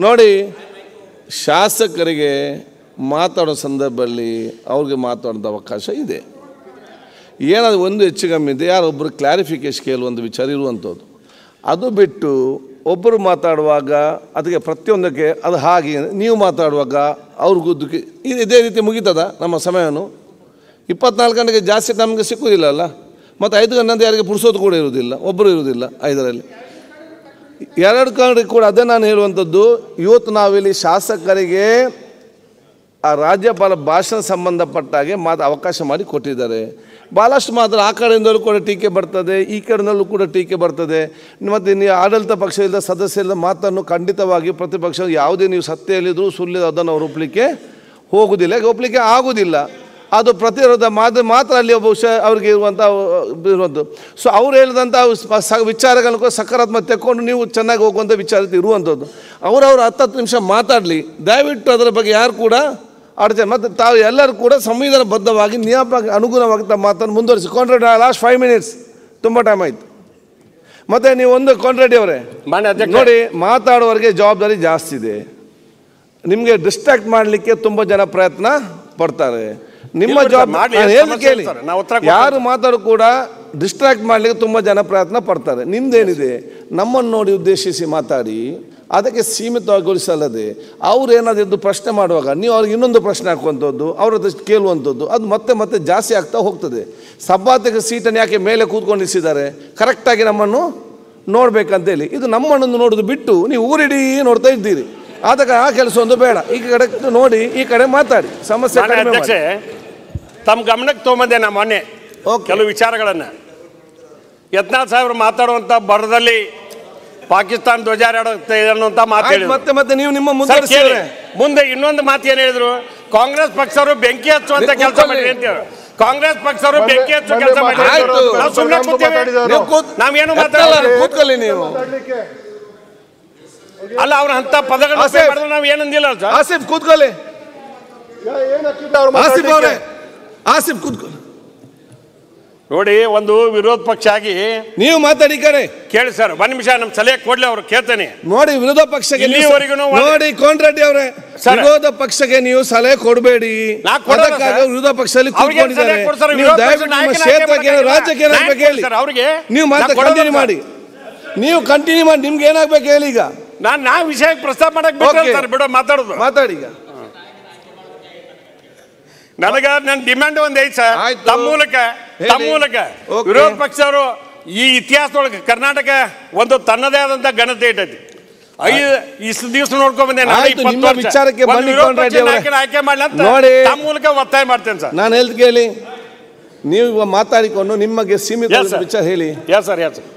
ನೋಡಿ, ಶಾಸಕರಿಗೆ ಮಾತಾಡೋ ಸಂದರ್ಭದಲ್ಲಿ ಅವ್ರಿಗೆ ಮಾತಾಡೋದು ಅವಕಾಶ ಇದೆ. ಏನಾದರೂ ಒಂದು ಹೆಚ್ಚು ಕಮ್ಮಿ ಇದೆ ಯಾರೊಬ್ಬರು ಕ್ಲಾರಿಫಿಕೇಶನ್ ಕೇಳುವಂಥ ವಿಚಾರ ಇರುವಂಥದ್ದು. ಅದು ಬಿಟ್ಟು ಒಬ್ಬರು ಮಾತಾಡುವಾಗ ಅದಕ್ಕೆ ಪ್ರತಿಯೊಂದಕ್ಕೆ ಅದು ಹಾಗೆ, ನೀವು ಮಾತಾಡುವಾಗ ಅವ್ರಿಗುದ್ದಕ್ಕೆ ಇದು ಇದೇ ರೀತಿ ಮುಗೀತದ ನಮ್ಮ ಸಮಯವನ್ನು ಇಪ್ಪತ್ನಾಲ್ಕು ಗಂಟೆಗೆ ಜಾಸ್ತಿ ನಮಗೆ ಸಿಕ್ಕುವುದಿಲ್ಲ ಅಲ್ಲ? ಮತ್ತು ಐದು ಗಂಟೆ ಯಾರಿಗೆ ಪುರುಸೋದು ಕೂಡ ಇರುವುದಿಲ್ಲ, ಒಬ್ಬರು ಇರುವುದಿಲ್ಲ ಐದರಲ್ಲಿ. ಎರಡು ಕಡೆ ಕೂಡ, ಅದೇ ನಾನು ಹೇಳುವಂಥದ್ದು. ಇವತ್ತು ನಾವಿಲ್ಲಿ ಶಾಸಕರಿಗೆ ಆ ರಾಜ್ಯಪಾಲ ಭಾಷಣ ಸಂಬಂಧಪಟ್ಟ ಹಾಗೆ ಮಾತು ಅವಕಾಶ ಮಾಡಿ ಕೊಟ್ಟಿದ್ದಾರೆ. ಭಾಳಷ್ಟು ಮಾತ್ರ ಆ ಕಡೆಯಿಂದಲೂ ಕೂಡ ಟೀಕೆ ಬರ್ತದೆ, ಈ ಕಡೆಯಿಂದಲೂ ಕೂಡ ಟೀಕೆ ಬರ್ತದೆ. ಮತ್ತು ಇನ್ನು ಆಡಳಿತ ಪಕ್ಷದಿಂದ ಸದಸ್ಯರಿಂದ ಮಾತನ್ನು ಖಂಡಿತವಾಗಿ ಪ್ರತಿಪಕ್ಷ ಯಾವುದೇ ನೀವು ಸತ್ಯ ಹೇಳಿದ್ರು ಸುಳ್ಳು ಅದನ್ನು ಅವರು ಒಪ್ಪಲಿಕ್ಕೆ ಹೋಗುವುದಿಲ್ಲ ಒಪ್ಪಲಿಕ್ಕೆ ಆಗುವುದಿಲ್ಲ ಅದು ಪ್ರತಿರೋಧ ಮಾತ್ರ ಮಾತ್ರ ಅಲ್ಲಿ ಬಹುಶಃ ಅವ್ರಿಗೆ ಇರುವಂಥ ಇರುವಂಥದ್ದು. ಸೊ ಅವ್ರು ಹೇಳಿದಂಥ ಸ- ವಿಚಾರಗಳನ್ನು ಸಕಾರಾತ್ಮಕ ತೆಕ್ಕೊಂಡು ನೀವು ಚೆನ್ನಾಗಿ ಹೋಗುವಂಥ ವಿಚಾರ ಇರುವಂಥದ್ದು. ಅವರವ್ರು ಹತ್ತು ನಿಮಿಷ ಮಾತಾಡಲಿ. ದಯವಿಟ್ಟು ಅದರ ಬಗ್ಗೆ ಯಾರು ಕೂಡ ಅಡಚಣೆ ಮತ್ತು ತಾವು ಎಲ್ಲರೂ ಕೂಡ ಸಂವಿಧಾನಬದ್ಧವಾಗಿ ನಿಯಮ ಅನುಗುಣವಾಗಿ ತಮ್ಮ ಮಾತನ್ನು ಮುಂದುವರಿಸಿ. ಕಾಂಟ್ರಾಕ್ಟ್ ಲಾಸ್ಟ್ ಫೈವ್ ಮಿನಿಟ್ಸ್ ತುಂಬ ಟೈಮ್ ಆಯಿತು. ಮತ್ತು ನೀವು ಒಂದು ಕಾಂಟ್ರಾಕ್ಟ್ ಅವರೇ. ನೋಡಿ ಮಾತಾಡೋವರೆಗೆ ಜವಾಬ್ದಾರಿ ಜಾಸ್ತಿ ಇದೆ. ನಿಮಗೆ ಡಿಸ್ಟ್ರಾಕ್ಟ್ ಮಾಡಲಿಕ್ಕೆ ತುಂಬ ಜನ ಪ್ರಯತ್ನ ಪಡ್ತಾರೆ. ನಿಮ್ಮ ಜವಾಬ್ದಾರಿ ಕೇಳಿ. ಯಾರು ಮಾತಾಡೋ ಕೂಡ ಡಿಸ್ಟ್ರಾಕ್ಟ್ ಮಾಡಲಿಕ್ಕೆ ತುಂಬ ಜನ ಪ್ರಯತ್ನ ಪಡ್ತಾರೆ. ನಿಮ್ದೇನಿದೆ? ನಮ್ಮನ್ನು ನೋಡಿ ಉದ್ದೇಶಿಸಿ ಮಾತಾಡಿ. ಅದಕ್ಕೆ ಸೀಮಿತಗೊಳಿಸಲ್ಲದೆ ಅವ್ರು ಏನಾದ್ರು ಪ್ರಶ್ನೆ ಮಾಡುವಾಗ ನೀವು ಅವ್ರಿಗೆ ಇನ್ನೊಂದು ಪ್ರಶ್ನೆ ಹಾಕುವಂಥದ್ದು ಅವ್ರ ಹತ್ರ ಕೇಳುವಂಥದ್ದು ಅದು ಮತ್ತೆ ಮತ್ತೆ ಜಾಸ್ತಿ ಆಗ್ತಾ ಹೋಗ್ತದೆ. ಸಭಾಧ್ಯಕ್ಷ ಸೀಟನ್ನು ಯಾಕೆ ಮೇಲೆ ಕೂತ್ಕೊಂಡು ನಿಲ್ಲಿಸಿದ್ದಾರೆ? ಕರೆಕ್ಟಾಗಿ ನಮ್ಮನ್ನು ನೋಡಬೇಕಂತೇಳಿ ಇದು ನಮ್ಮನ್ನೊಂದು ನೋಡೋದು ಬಿಟ್ಟು ನೀವು ಊರಿಡೀ ನೋಡ್ತಾ ಇದ್ದೀರಿ. ಆದಾಗ ಆ ಕೆಲಸ ಒಂದು ಬೇಡ. ಈ ಕಡೆ ನೋಡಿ ಈ ಕಡೆ ಮಾತಾಡಿ. ಸಮಸ್ಯೆ ತಮ್ಮ ಗಮನಕ್ಕೆ ತೊಗೊಂಬಂದೆ ನಾ ಮೊನ್ನೆ. ಕೆಲವು ವಿಚಾರಗಳನ್ನು. ಯತ್ನಾಥ್ ಸಾಹೇಬ್ರು ಮಾತಾಡುವಂಥ ಬರದಲ್ಲಿ ಪಾಕಿಸ್ತಾನ ಧ್ವಜಾರಾಡುತ್ತೆ ಅನ್ನುವಂಥ ಮಾತು ಮತ್ತೆ ಮತ್ತೆ ನೀವು ನಿಮ್ಮ ಮುಂದೆ. ಮುಂದೆ ಇನ್ನೊಂದು ಮಾತು ಏನು ಹೇಳಿದ್ರು? ಕಾಂಗ್ರೆಸ್ ಪಕ್ಷರು ಬೆಂಕಿ ಹಚ್ಚುವಂತ ಕೆಲಸ ಮಾಡಿ ಮಾಡಿರಿ ಅಂತ ಕಾಂಗ್ರೆಸ್ ಪಕ್ಷರು ಬೆಂಕಿ ಹಚ್ಚು ಕೆಲಸ ಮಾಡಿ ನಾವು ಸುಮ್ಮನೆ ಕೂತೇವೆ. ನಾವೇನು ಮಾತಾಡಲ್ಲ. ಕೂತ್ಕೊಳ್ಳಿ ನೀವು. ಅಲ್ಲ ಅವ್ರ ಅಂತ ಪದಗಳು ನಾವ್ ಏನಂದಿಲ್ಲ ಆಸಿಫ್ ಕೂತ್ಕೊಳ್ಳಿ. ಏನ್ ಹಾಕಿದ್ದ ಅವ್ರು ಆಸಿಫ್ ಅವರೇ? ಆಸಿಫ್ ಕೂತ್ಕೊಳ್ಳಿ ನೋಡಿ ಒಂದು ವಿರೋಧ ಪಕ್ಷ ಆಗಿ ನೀವು ಮಾತಾಡಿ ಕರೆ ಕೇಳಿ ಸರ್ ಒಂದ್ ನಿಮಿಷ ನಮ್ ಸಲಹೆ ಕೊಡ್ಲಿ ಅವ್ರು ಕೇಳ್ತೇನೆ. ನೋಡಿ ವಿರೋಧ ಪಕ್ಷಕ್ಕೆ ನೀವು- ನೋಡಿ ಕೋನ್ರೆಡ್ಡಿ ಅವರೇ. ವಿರೋಧ ಪಕ್ಷಕ್ಕೆ ನೀವು ಸಲಹೆ ಕೊಡಬೇಡಿ. ವಿರೋಧ ಪಕ್ಷದಲ್ಲಿ ಕೂತ್ಕೊಂಡಿದ್ದಾರೆ? ನೀವು ದಯವಿಟ್ಟು ನಿಮ್ಮ ಕ್ಷೇತ್ರಕ್ಕೆ ರಾಜ್ಯಕ್ಕೆ ಏನಾಗ್ಬೇಕು ಹೇಳಿ. ಸರ್, ಅವ್ರಿಗೆ ನೀವು ಮಾತ್ರ ಕಂಟಿನ್ಯೂ ಮಾಡಿ. ನೀವು ಕಂಟಿನ್ಯೂ ಮಾಡಿ ನಿಮ್ಗೆ ಏನಾಗ್ಬೇಕು ಹೇಳಿ ಈಗ? ನಾನ್ ನಾ ವಿಷಯ ಪ್ರಸ್ತಾಪ ಮಾಡಕ್ ಬಿಡೋ ಮಾತಾಡೋದು. ಮಾತಾಡಿ ಈಗ. ನನಗ ನನ್ನ ಡಿಮ್ಯಾಂಡ್ ಒಂದ್ ಐತ್ ಸರ್ ತಮ್ಮ ಮೂಲಕ ತಮ್ಮ ಮೂಲಕ. ವಿರೋಧ ಪಕ್ಷರು ಈ ಇತಿಹಾಸದೊಳಗೆ ಕರ್ನಾಟಕ ಒಂದು ತನ್ನದೇ ಆದಂತ ಘನತೆ ಇಟ್ಟೈತಿ. ಐದು ಇಷ್ಟು ದಿವಸ ನೋಡ್ಕೊಂಡ್ ಬಂದೆ ನಾನು ಆಯ್ತು, 20 ನಿಮ್ಮ ವರ್ಷ. ವಿಚಾರಕ್ಕೆ ಆಯ್ಕೆ ನೋಡಿ. ತಮ್ಮ ಮೂಲಕ ಒತ್ತಾಯ ಮಾಡ್ತೇನೆ ಸರ್. ನಾನು ಹೇಳ್ದು ಕೇಳಿ. ನೀವು ಮಾತಾಡಿಕೊಂಡು ನಿಮಗೆ ಸೀಮಿತ ವಿಚಾರ ಹೇಳಿ. ಯಾ ಸರ್ ಯಾ ಸರ್